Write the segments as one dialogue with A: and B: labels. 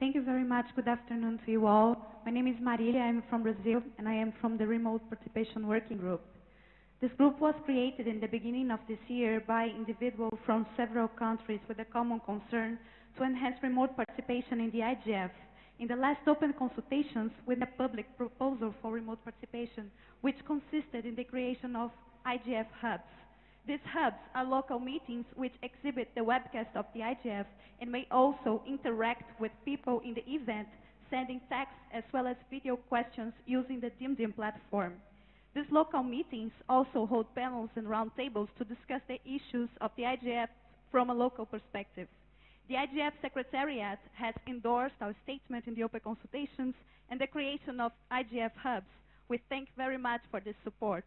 A: Thank you very much. Good afternoon to you all. My name is Marilia. I'm from Brazil, and I am from the Remote Participation Working Group. This group was created in the beginning of this year by individuals from several countries with a common concern to enhance remote participation in the IGF. In the last open consultations with a public proposal for remote participation, which consisted in the creation of IGF hubs. These hubs are local meetings which exhibit the webcast of the IGF and may also interact with people in the event, sending text as well as video questions using the DimDim platform. These local meetings also hold panels and roundtables to discuss the issues of the IGF from a local perspective. The IGF Secretariat has endorsed our statement in the open consultations and the creation of IGF hubs. We thank very much for this support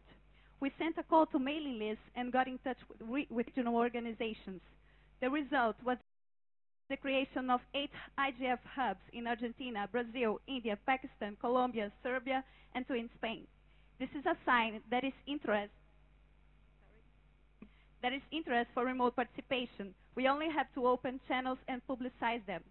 A: we sent a call to mailing lists and got in touch with, with regional organizations. The result was the creation of eight IGF hubs in Argentina, Brazil, India, Pakistan, Colombia, Serbia, and two in Spain. This is a sign that is interest that is interest for remote participation. We only have to open channels and publicize them.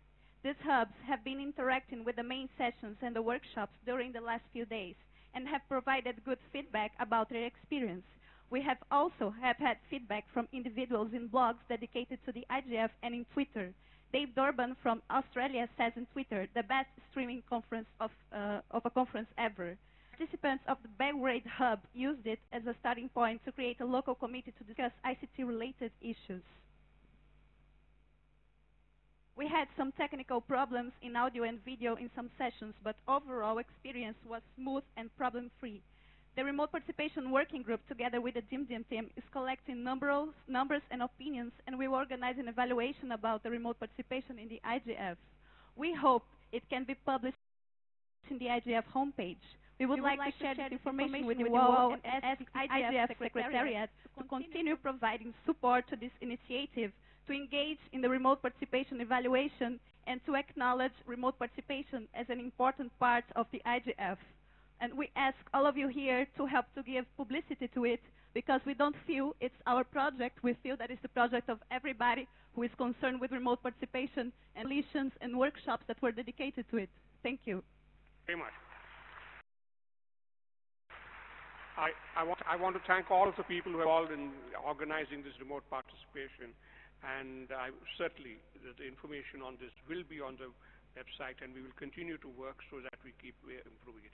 A: These hubs have been interacting with the main sessions and the workshops during the last few days and have provided good feedback about their experience. We have also have had feedback from individuals in blogs dedicated to the IGF and in Twitter. Dave Dorban from Australia says in Twitter, the best streaming conference of, uh, of a conference ever. Participants of the Belgrade Hub used it as a starting point to create a local committee to discuss ICT-related issues. We had some technical problems in audio and video in some sessions, but overall experience was smooth and problem-free. The remote participation working group, together with the DimDim team, is collecting numbers, numbers and opinions, and we will organize an evaluation about the remote participation in the IGF. We hope it can be published in the IGF homepage. We would, we would like, like, to share this information, with you all and ask the IGF Secretariat to continue providing support to this initiative to engage in the remote participation evaluation and to acknowledge remote participation as an important part of the IGF. And we ask all of you here to help to give publicity to it because we don't feel it's our project. We feel that it's the project of everybody who is concerned with remote participation and solutions and workshops that were dedicated to it. Thank you.
B: Very much. I, I, want, I want to thank all of the people who are involved in organizing this remote participation and I, certainly the, information on this will be on the website and we will continue to work so that we keep uh, improving it.